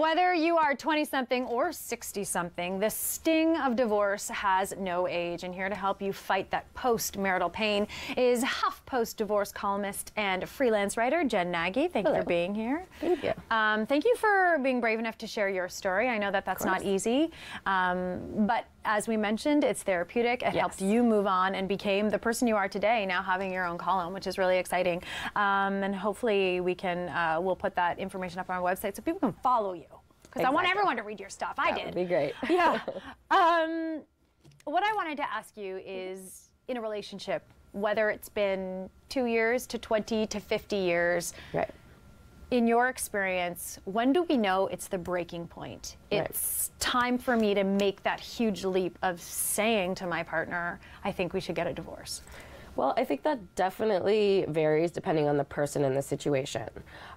Whether you are 20 something or 60 something, the sting of divorce has no age. And here to help you fight that post marital pain is HuffPost divorce columnist and freelance writer Jen Nagy. Thank Hello. you for being here. Thank you. Um, thank you for being brave enough to share your story. I know that that's not easy. Um, but as we mentioned, it's therapeutic. It Yes. helped you move on and became the person you are today, now having your own column, which is really exciting. Um, and hopefully we can, uh, we'll put that information up on our website so people can follow you. Because I want everyone to read your stuff. I That did. would be great. yeah. Um, what I wanted to ask you is in a relationship, whether it's been two years to 20 to 50 years, Right. In your experience, when do we know it's the breaking point? Right. It's time for me to make that huge leap of saying to my partner, I think we should get a divorce. Well, I think that definitely varies depending on the person and the situation.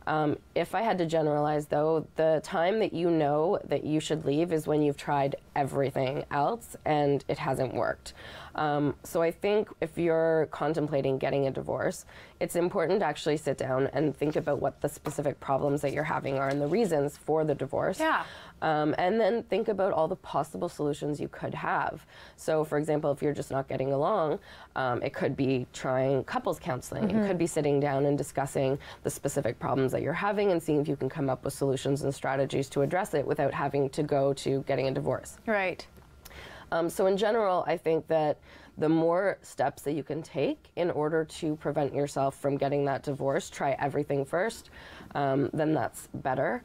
Um, if I had to generalize, though, the time that you know that you should leave is when you've tried everything else and it hasn't worked. Um, so I think if you're contemplating getting a divorce, it's important to actually sit down and think about what the specific problems that you're having are and the reasons for the divorce. Yeah. Um, and then think about all the possible solutions you could have. So, for example, if you're just not getting along, um, it could be trying couples counseling. It could be sitting down and discussing the specific problems that you're having and seeing if you can come up with solutions and strategies to address it without having to go to getting a divorce. Right. Um, so, in general, I think that the more steps that you can take in order to prevent yourself from getting that divorce, try everything first, um, then that's better.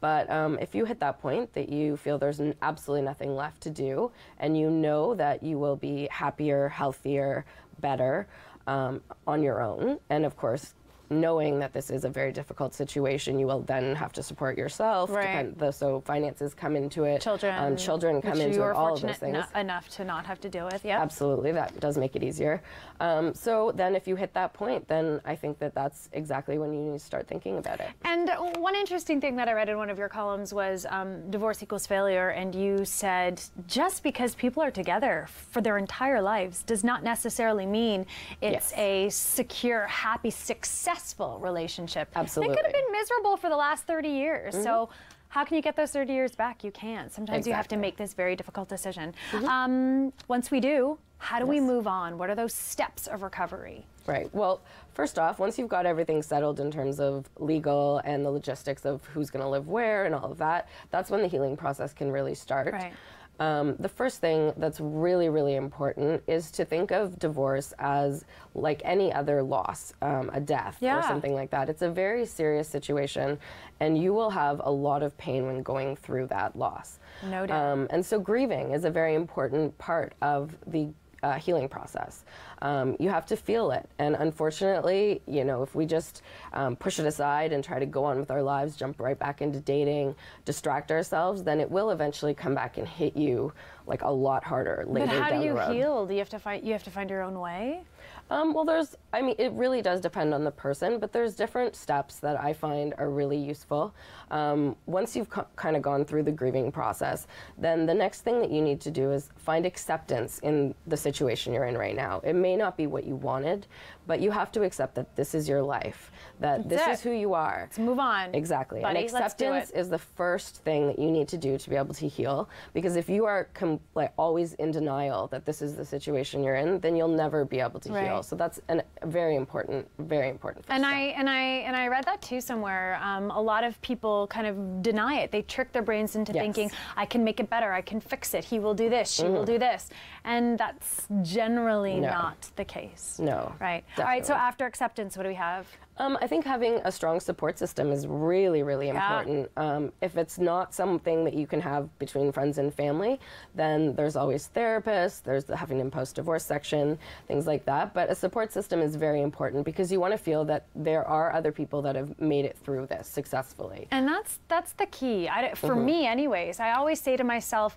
But um, if you hit that point that you feel there's n- absolutely nothing left to do, and you know that you will be happier, healthier, better um, on your own, and of course, knowing that this is a very difficult situation, you will then have to support yourself. Right. the, so finances come into it. Children. um, children come into it. All of those things. no- enough to not have to deal with. Yeah. Absolutely, that does make it easier. Um, so then, if you hit that point, then I think that that's exactly when you need to start thinking about it. And one interesting thing that I read in one of your columns was um, divorce equals failure. And you said just because people are together for their entire lives does not necessarily mean it's Yes. a secure, happy, successful relationship. Absolutely. They could have been miserable for the last 30 years. So, how can you get those 30 years back? You can't. Sometimes you have to make this very difficult decision. Um, once we do, how do we move on? What are those steps of recovery? Right. Well, first off, once you've got everything settled in terms of legal and the logistics of who's going to live where and all of that, that's when the healing process can really start. Right. Um, the first thing that's really, really important is to think of divorce as like any other loss, um, a death Yeah. or something like that. It's a very serious situation, and you will have a lot of pain when going through that loss. No doubt. Um, and so, grieving is a very important part of the uh, healing process. Um, you have to feel it. And unfortunately, you know, if we just um, push it aside and try to go on with our lives, jump right back into dating, distract ourselves, then it will eventually come back and hit you like a lot harder later But how down do you heal? Do you have to find you have to find your own way? Um, well, there's, I mean, it really does depend on the person, but there's different steps that I find are really useful. Um, once you've kind of gone through the grieving process, then the next thing that you need to do is find acceptance in the situation you're in right now. It may not be what you wanted, but you have to accept that this is your life, that this it. is who you are. Let's move on. Exactly. Buddy, and acceptance is the first thing that you need to do to be able to heal. Because if you are com- like always in denial that this is the situation you're in, then you'll never be able to Right. heal. So that's an, a very important, very important. And step. I and I and I read that too somewhere. Um, a lot of people kind of deny it. They trick their brains into Yes. thinking, "I can make it better. I can fix it. He will do this. She will do this," and that's generally No. not the case. No, Right. All right. So after acceptance, what do we have? Um, I think having a strong support system is really, really important. Um, if it's not something that you can have between friends and family, then there's always therapists, there's the Huffington Post divorce section, things like that. But a support system is very important because you want to feel that there are other people that have made it through this successfully. And that's that's the key. I, for Mm-hmm. me, anyways, I always say to myself,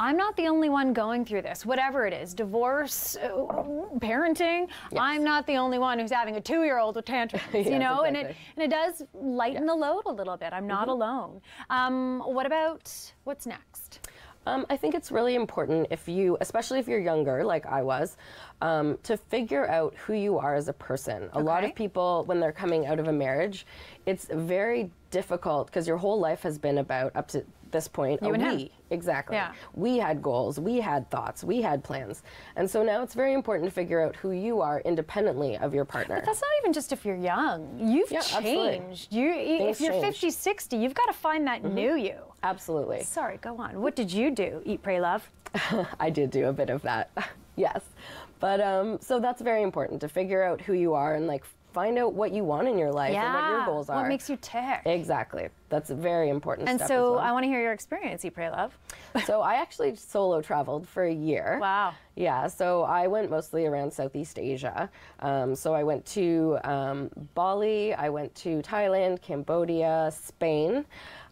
I'm not the only one going through this. Whatever it is, divorce, uh, parenting, I'm not the only one who's having a two-year-old with tantrums. you Yes, know, and it and it does lighten the load a little bit. I'm not alone. Um, what about what's next? Um, I think it's really important if you, especially if you're younger, like I was, um, to figure out who you are as a person. A lot of people, when they're coming out of a marriage, it's very difficult because your whole life has been about up to this point You a and him. we. Exactly. Yeah. We had goals, we had thoughts, we had plans, and so now it's very important to figure out who you are independently of your partner. But That's not even just if you're young. You've Yeah, absolutely. changed. You, if you're change. 50, 60, you've got to find that new you. Absolutely. Sorry, go on. What did you do? Eat, pray, love. I did do a bit of that. yes. But um, so that's very important to figure out who you are and like find out what you want in your life and what your goals are. What makes you tick? Exactly. That's a very important and so well. I want to hear your experience, You Pray, Love. so I actually solo traveled for a year. Wow. Yeah, so I went mostly around Southeast Asia. Um, so I went to um, Bali, I went to Thailand, Cambodia, Spain.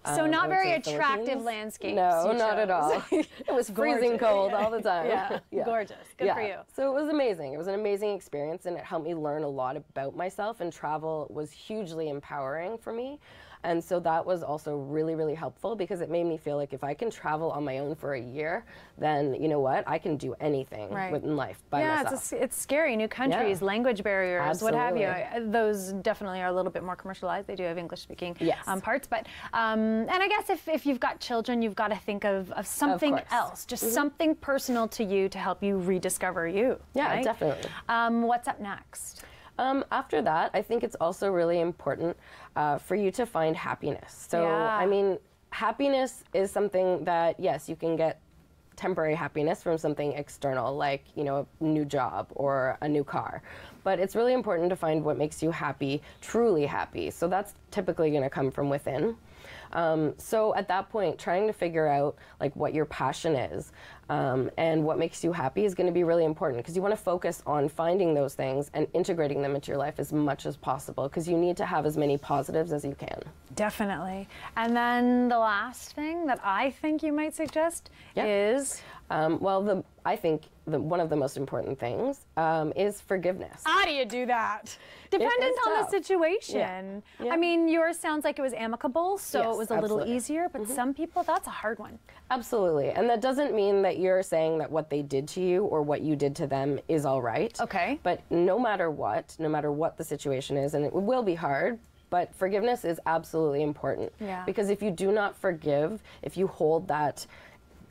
So um, not very attractive landscapes No, not at all. it was freezing cold all the time. Yeah, gorgeous. Good for you. So it was amazing. It was an amazing experience, and it helped me learn a lot about myself. And travel was hugely empowering for me. And so that was also really, really helpful because it made me feel like if I can travel on my own for a year, then you know what? I can do anything Right. within life by yeah, myself. it's, it's scary. New countries, language barriers, what have you. Uh, Those definitely are a little bit more commercialized. They do have English speaking Yes. um, parts. But, um, and I guess if, if you've got children, you've got to think of, of something. Mm-hmm. else, just something personal to you to help you rediscover you. Yeah, right? definitely. Um, what's up next? Um, after that, I think it's also really important uh, for you to find happiness. So, Yeah. I mean, happiness is something that, yes, you can get temporary happiness from something external, like, you know, a new job or a new car. But it's really important to find what makes you happy, truly happy. So, that's typically going to come from within. Um, so at that point, trying to figure out like what your passion is um, and what makes you happy is going to be really important because you want to focus on finding those things and integrating them into your life as much as possible because you need to have as many positives as you can. Definitely. And then the last thing that I think you might suggest Yeah. is Um, well, the I think the, one of the most important things um, is forgiveness. how do you do that? Dependent on the situation. Yeah. I mean, yours sounds like it was amicable, so Yes, it was a little absolutely. Mm-hmm. easier, but some people, that's a hard one. Absolutely. And that doesn't mean that you're saying that what they did to you or what you did to them is all right. Okay. But no matter what, no matter what the situation is, and it will be hard, but forgiveness is absolutely important. Yeah. Because if you do not forgive, if you hold that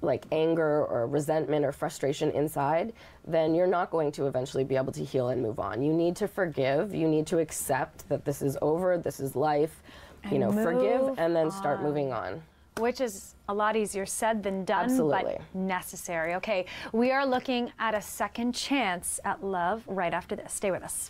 like anger or resentment or frustration inside, then you're not going to eventually be able to heal and move on. You need to forgive, you need to accept that this is over, this is life. You know, forgive and then start moving on. Which is a lot easier said than done, Absolutely. but necessary. Okay, we are looking at a second chance at love right after this. Stay with us.